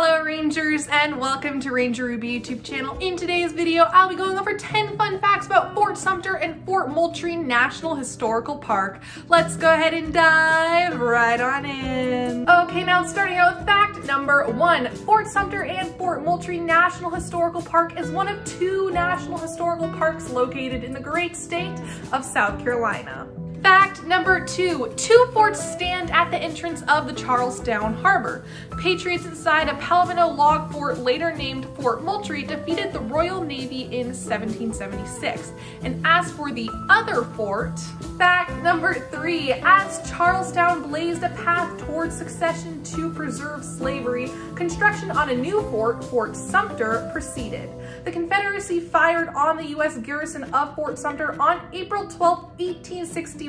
Hello Rangers and welcome to Ranger Ruby YouTube channel. In today's video, I'll be going over 10 fun facts about Fort Sumter and Fort Moultrie National Historical Park. Let's go ahead and dive right on in. Okay, now starting out with fact number one. Fort Sumter and Fort Moultrie National Historical Park is one of two national historical parks located in the great state of South Carolina. Fact number two, two forts stand at the entrance of the Charleston Harbor. Patriots inside a Palomino log fort, later named Fort Moultrie, defeated the Royal Navy in 1776. And as for the other fort, fact number three, as Charleston blazed a path towards succession to preserve slavery, construction on a new fort, Fort Sumter, proceeded. The Confederacy fired on the U.S. garrison of Fort Sumter on April 12, 1861,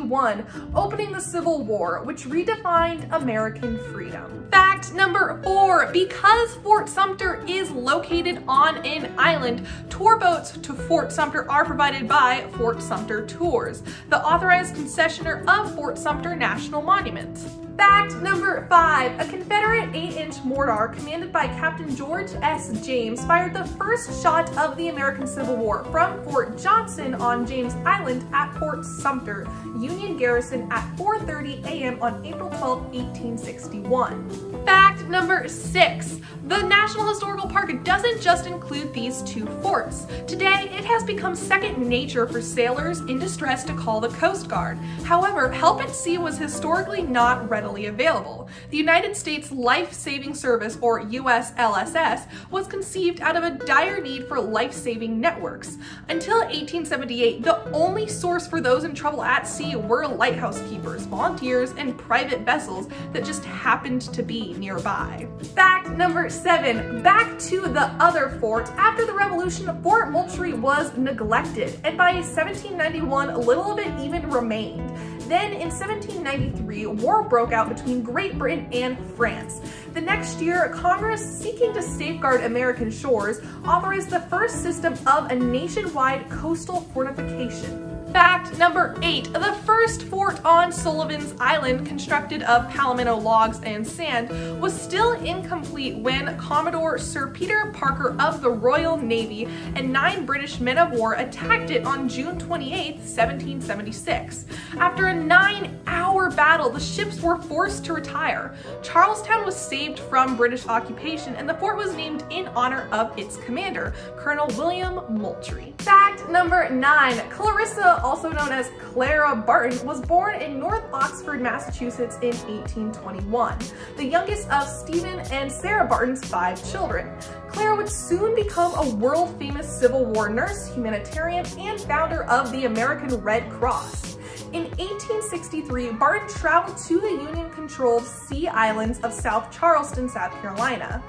opening the Civil War, which redefined American freedom. Fact number four, because Fort Sumter is located on an island, tour boats to Fort Sumter are provided by Fort Sumter Tours, the authorized concessionaire of Fort Sumter National Monument. Fact number five, a Confederate 8-inch mortar commanded by Captain George S. James fired the first shot of the American Civil War from Fort Johnson on James Island at Fort Sumter, Union garrison at 4.30 a.m. on April 12, 1861. Fact number six, the National Historical Park doesn't just include these two forts. Today, it has become second nature for sailors in distress to call the Coast Guard. However, help at sea was historically not readily available. The United States Life-Saving Service, or USLSS, was conceived out of a dire need for life-saving networks. Until 1878, the only source for those in trouble at sea were lighthouse keepers, volunteers, and private vessels that just happened to be nearby. Fact number seven, back to the other fort. After the revolution, Fort Moultrie was neglected, and by 1791, little of it even remained. Then in 1793, war broke out between Great Britain and France. The next year, Congress, seeking to safeguard American shores, authorized the first system of a nationwide coastal fortification. Fact number eight, the first fort on Sullivan's Island, constructed of Palomino logs and sand, was still incomplete when Commodore Sir Peter Parker of the Royal Navy and nine British men of war attacked it on June 28, 1776. After a nine hour battle, the ships were forced to retire. Charleston was saved from British occupation and the fort was named in honor of its commander, Colonel William Moultrie. Fact number nine, Clarissa also known as Clara Barton, was born in North Oxford, Massachusetts in 1821, the youngest of Stephen and Sarah Barton's five children. Clara would soon become a world-famous Civil War nurse, humanitarian, and founder of the American Red Cross. In 1863, Barton traveled to the Union-controlled Sea Islands of South Charleston, South Carolina.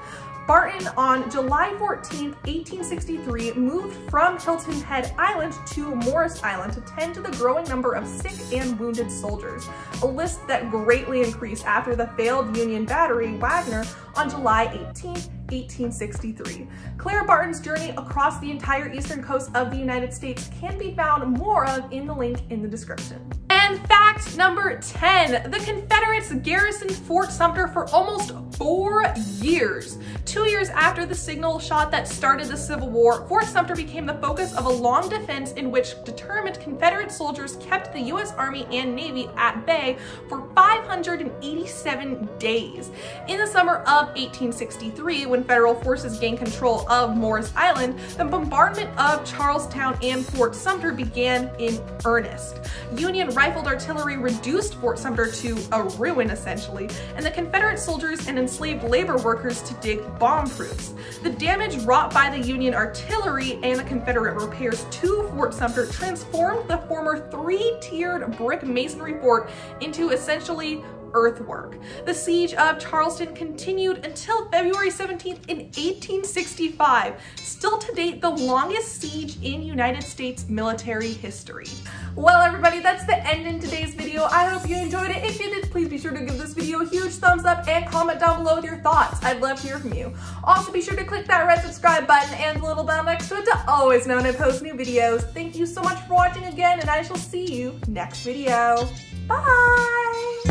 Barton on July 14, 1863 moved from Hilton Head Island to Morris Island to tend to the growing number of sick and wounded soldiers, a list that greatly increased after the failed Union battery Wagner on July 18, 1863. Clara Barton's journey across the entire eastern coast of the United States can be found more of in the link in the description. And fact number 10, the Confederates garrisoned Fort Sumter for almost four years. Two years after the signal shot that started the Civil War, Fort Sumter became the focus of a long defense in which determined Confederate soldiers kept the U.S. Army and Navy at bay for 587 days. In the summer of 1863, when federal forces gained control of Morris Island, the bombardment of Charleston and Fort Sumter began in earnest. Union rifled artillery reduced Fort Sumter to a ruin, essentially, and the Confederate soldiers and enslaved labor workers to dig bomb proofs. The damage wrought by the Union artillery and the Confederate repairs to Fort Sumter transformed the former three-tiered brick masonry fort into essentially earthwork. The siege of Charleston continued until February 17th in 1865, still to date the longest siege in United States military history. Well everybody, that's the end in today's video. I hope you enjoyed it. If you did, please be sure to give this video a huge thumbs up and comment down below with your thoughts. I'd love to hear from you. Also be sure to click that red subscribe button and the little bell next to it to always know when I post new videos. Thank you so much for watching again and I shall see you next video. Bye!